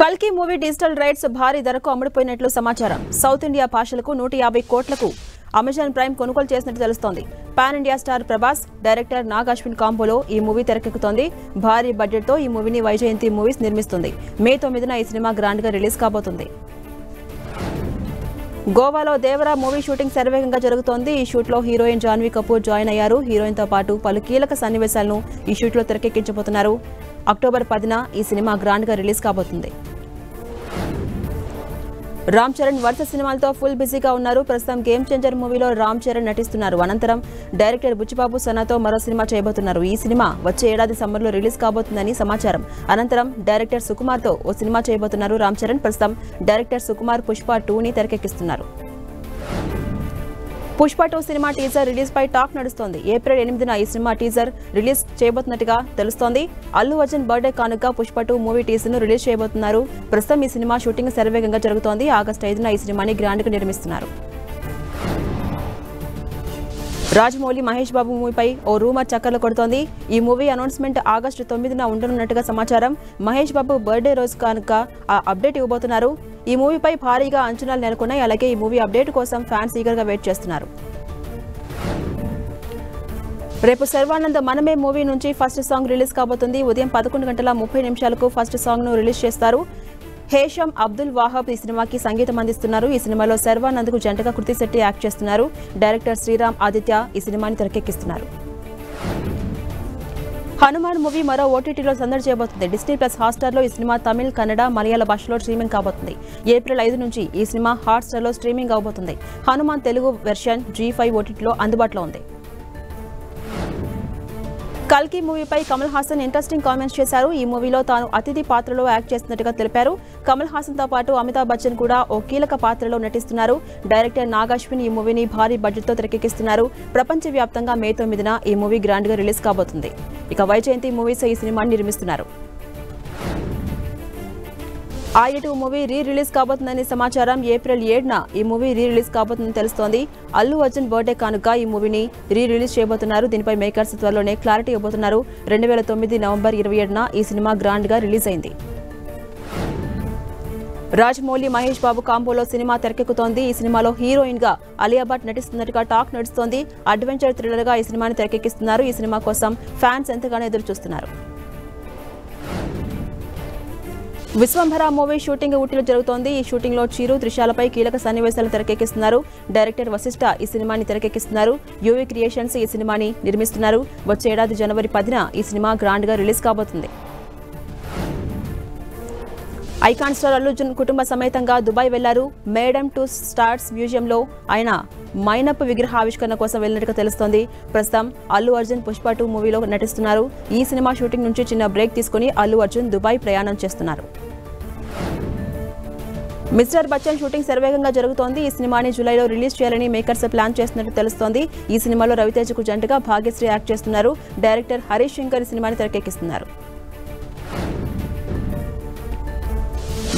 కల్కి movie digital rights భారీ ధరకు అమ్ముడుపోయినట్లు సమాచారం. సౌత్ ఇండియా భాషలకు నూట యాభై కోట్లకు అమెజాన్ ప్రైమ్ కొనుగోలు చేసినట్టు తెలుస్తోంది. Pan India star Prabhas director Nag Ashwin కాంబోలో ఈ మూవీ తెరకెక్కుతోంది. భారీ బడ్జెట్తో ఈ మూవీని వైజయంతి మూవీస్ నిర్మిస్తుంది. మే తొమ్మిదిన ఈ సినిమా గ్రాండ్గా రిలీజ్ కాబోతుంది. గోవాలో దేవరా మూవీ షూటింగ్ శరవేగంగా జరుగుతోంది. ఈ షూట్లో హీరోయిన్ జాన్వీ కపూర్ జాయిన్ అయ్యారు. హీరోయిన్తో పాటు పలు కీలక సన్నివేశాలను ఈ షూట్లో తెరకెక్కించబోతున్నారు. అక్టోబర్ పదిన ఈ సినిమా గ్రాండ్గా రిలీజ్ కాబోతుంది. రామ్ చరణ్ వరుస సినిమాలతో ఫుల్ బిజీగా ఉన్నారు. ప్రస్తుతం గేమ్ చేంజర్ మూవీలో రామ్ చరణ్ నటిస్తున్నారు. అనంతరం డైరెక్టర్ బుచ్చిబాబు సనాతో మరో సినిమా చేయబోతున్నారు. ఈ సినిమా వచ్చే ఏడాది సమ్మర్లో రిలీజ్ కాబోతుందని సమాచారం. అనంతరం డైరెక్టర్ సుకుమార్తో ఓ సినిమా చేయబోతున్నారు రామ్ చరణ్. ప్రస్తుతం డైరెక్టర్ సుకుమార్ పుష్ప టూని తెరకెక్కిస్తున్నారు. Pushpa two cinema teaser release పై టాక్ నడుస్తోంది. ఏప్రిల్ ఎనిమిదిన ఈ సినిమా టీజర్ రిలీజ్ చేయబోతున్నట్టుగా తెలుస్తోంది. అల్లు అర్జున్ బర్త్డే కానుక పుష్ప టూ మూవీ టీజర్ను రిలీజ్ చేయబోతున్నారు. ప్రస్తుతం ఈ సినిమా షూటింగ్ శరవేగంగా జరుగుతోంది. ఆగస్టు ఐదున ఈ సినిమాని గ్రాండ్గా నిర్మిస్తున్నారు. రాజమౌళి మహేష్ బాబు మూవీపై ఓ రూమర్ చక్కర్లు కొడుతోంది. ఈ మూవీ అనౌన్స్మెంట్ ఆగస్టు తొమ్మిదిన ఉండనున్నట్టుగా సమాచారం. మహేష్ బాబు బర్త్డే రోజు కనుక ఆ అప్డేట్ ఇవ్వబోతున్నారు. ఈ మూవీపై భారీగా అంచనాలు నెలకొన్నాయి. అలాగే ఈ మూవీ అప్డేట్ కోసం ఫ్యాన్స్ ఈగర్గా వెయిట్ చేస్తున్నారు. రేపు శర్వానంద్ మనమే మూవీ నుంచి ఫస్ట్ సాంగ్ రిలీజ్ కాబోతుంది. ఉదయం పదకొండు గంటల ముప్పై నిమిషాలకు ఫస్ట్ సాంగ్ను రిలీజ్ చేస్తారు. హేషం అబ్దుల్ వాహబ్ ఈ సినిమాకి సంగీతం అందిస్తున్నారు. ఈ సినిమాలో శర్వానంద్కు జంటగా కృతి శెట్టి యాక్ట్ చేస్తున్నారు. డైరెక్టర్ శ్రీరామ్ ఆదిత్య ఈ సినిమాని తెరకెక్కిస్తున్నారు. హనుమాన్ మూవీ మరో ఓటీటీలో సందడి చేయబోతుంది. డిస్నీ ప్లస్ హాట్స్టార్లో ఈ సినిమా తమిళ్ కన్నడ మలయాళ భాషలో స్ట్రీమింగ్ కాబోతుంది. ఏప్రిల్ ఐదు నుంచి ఈ సినిమా హాట్స్టార్లో స్ట్రీమింగ్ అవబోతుంది. Hanuman Telugu version Zee five ఓటీటీలో అందుబాటులో ఉంది. కల్కి మూవీపై కమల్ హాసన్ ఇంట్రెస్టింగ్ కామెంట్స్ చేశారు. ఈ మూవీలో తాను అతిథి పాత్రలో యాక్ట్ చేస్తున్నట్టుగా తెలిపారు. కమల్ హాసన్తో పాటు అమితాబ్ బచ్చన్ కూడా ఓ కీలక పాత్రలో నటిస్తున్నారు. డైరెక్టర్ నాగాశ్విన్ ఈ మూవీని భారీ బడ్జెట్తో తెరకెక్కిస్తున్నారు. ప్రపంచవ్యాప్తంగా మే తొమ్మిదిన ఈ మూవీ గ్రాండ్గా రిలీజ్ కాబోతుంది. ఇక వైజయంతి మూవీస్ ఈ సినిమాని నిర్మిస్తున్నారు. Arya two movie re release కాబోతుందనే సమాచారం ఏప్రిల్ ఏడున ఈ మూవీ రీ రిలీజ్ కాబోతుందని తెలుస్తోంది. అల్లు అర్జున్ బర్త్డే కానుక ఈ మూవీని రీ రిలీజ్ చేయబోతున్నారు. దీనిపై మేకర్స్ త్వరలోనే క్లారిటీ ఇవ్వబోతున్నారు. రెండు వేల తొమ్మిది నవంబర్ ఇరవై ఏడున ఈ సినిమా గ్రాండ్గా రిలీజ్ అయింది. రాజమౌళి మహేష్ బాబు కాంబోలో సినిమా తెరకెక్కుతోంది. ఈ సినిమాలో హీరోయిన్గా అలియా భట్ నటిస్తున్నట్టుగా టాక్ నడుస్తోంది. అడ్వెంచర్ థ్రిల్లర్గా ఈ సినిమాని తెరకెక్కిస్తున్నారు. ఈ సినిమా కోసం ఫ్యాన్స్ ఎంతగానో ఎదురు చూస్తున్నారు విశ్వంభర మూవీ షూటింగ్ ఊటీలో జరుగుతోంది. ఈ షూటింగ్లో చిరు త్రిశాలపై కీలక సన్నివేశాలు తెరకెక్కిస్తున్నారు. డైరెక్టర్ వశిష్ఠ ఈ సినిమాని తెరకెక్కిస్తున్నారు. యూవీ క్రియేషన్స్ ఈ సినిమాని నిర్మిస్తున్నారు. వచ్చే ఏడాది జనవరి పదిన ఈ సినిమా గ్రాండ్గా రిలీజ్ కాబోతుంది. ఐకాన్ స్టార్ అల్లు అర్జున్ కుటుంబ సమేతంగా దుబాయ్ వెళ్ళారు. మేడమ్ టు స్టార్స్ మ్యూజియంలో ఆయన మైనప్ విగ్రహ ఆవిష్కరణ కోసం వెళ్ళినట్టుగా తెలుస్తోంది. ప్రస్తుతం అల్లు అర్జున్ పుష్ప టూ మూవీలో నటిస్తున్నారు. ఈ సినిమా షూటింగ్ నుంచి చిన్న బ్రేక్ తీసుకుని అల్లు అర్జున్ దుబాయ్ ప్రయాణం చేస్తున్నారు. మిస్టర్ బచ్చన్ షూటింగ్ శరవేగంగా జరుగుతోంది. ఈ సినిమాని జూలైలో రిలీజ్ చేయాలని మేకర్స్ ప్లాన్ చేస్తున్నట్టు తెలుస్తోంది. ఈ సినిమాలో రవితేజకు జంటగా భాగ్యశ్రీ యాక్ట్ చేస్తున్నారు. డైరెక్టర్ హరీష్ శంకర్ ఈ సినిమాని తెరకెక్కిస్తున్నారు.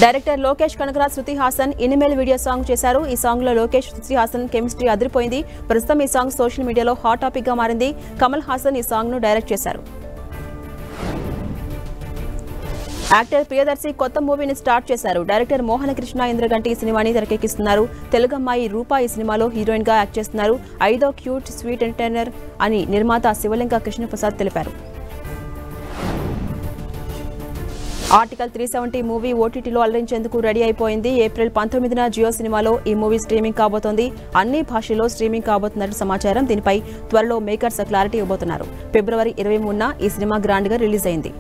Director Lokesh Kanagaraj Shruti Haasan Inimel video song చేశారు. ఈ సాంగ్లో లోకేష్ శృతి హాసన్ కెమిస్ట్రీ అదిరిపోయింది. ప్రస్తుతం ఈ సాంగ్ సోషల్ మీడియాలో హాట్ టాపిక్గా మారింది. కమల్ హాసన్ ఈ సాంగ్ను డైరెక్ట్ చేశారు. యాక్టర్ ప్రియదర్శి కొత్త మూవీని స్టార్ట్ చేశారు. డైరెక్టర్ మోహన కృష్ణ ఇంద్రగంటి ఈ సినిమాని తెరకెక్కిస్తున్నారు. తెలుగు అమ్మాయి రూపా ఈ సినిమాలో హీరోయిన్గా యాక్ట్ చేస్తున్నారు. ఐదో క్యూట్ స్వీట్ ఎంటర్టైనర్ అని నిర్మాత శివలింగ కృష్ణప్రసాద్ తెలిపారు. ఆర్టికల్ త్రీ సెవెంటీ మూవీ ఓటీటీలో అలరించేందుకు రెడీ అయిపోయింది. ఏప్రిల్ పంతొమ్మిదిన జియో సినిమాలో ఈ మూవీ స్ట్రీమింగ్ కాబోతోంది. అన్ని భాషల్లో స్ట్రీమింగ్ కాబోతున్నట్టు సమాచారం దీనిపై త్వరలో మేకర్స్ క్లారిటీ ఇవ్వబోతున్నారు. ఫిబ్రవరి ఇరవై మూడున ఈ సినిమా గ్రాండ్గా రిలీజ్ అయింది.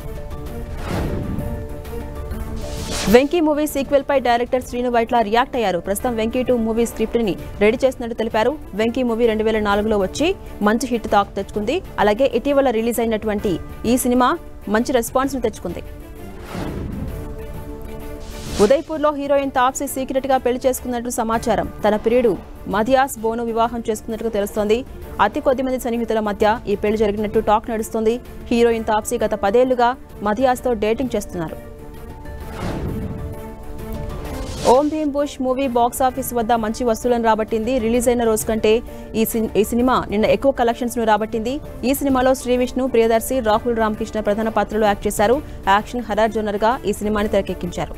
వెంకీ మూవీ సీక్వెల్ పై డైరెక్టర్ శ్రీను వైట్ల రియాక్ట్ అయ్యారు. ప్రస్తుతం వెంకీ టూ మూవీ స్క్రిప్ట్ని రెడీ చేస్తున్నట్టు తెలిపారు. వెంకీ మూవీ రెండు వేల నాలుగులో వచ్చి మంచి హిట్ టాక్ తెచ్చుకుంది. అలాగే ఇటీవల రిలీజ్ అయినటువంటి ఈ సినిమా మంచి రెస్పాన్స్ను తెచ్చుకుంది. ఉదయ్పూర్లో హీరోయిన్ తాప్సీ సీక్రెట్గా పెళ్ళి చేసుకున్నట్లు సమాచారం. తన ప్రియుడు మధియాస్ బోను వివాహం చేసుకున్నట్టుగా తెలుస్తోంది. అతి కొద్ది మంది సన్నిహితుల మధ్య ఈ పెళ్ళి జరిగినట్టు టాక్ నడుస్తోంది. హీరోయిన్ తాప్సీ గత పదేళ్ళుగా మధియాస్తో డేటింగ్ చేస్తున్నారు. Om Bheem Bush movie box office వద్ద మంచి వసూలను రాబట్టింది. రిలీజ్ అయిన రోజు కంటే ఈ ఈ సినిమా నిన్న ఎక్కువ కలెక్షన్స్ను రాబట్టింది. ఈ సినిమాలో శ్రీ విష్ణు ప్రియదర్శి రాహుల్ రామకృష్ణ ప్రధాన పాత్రలో యాక్ట్ చేశారు. యాక్షన్ హర్రర్ జోనర్గా ఈ సినిమాని తెరకెక్కించారు.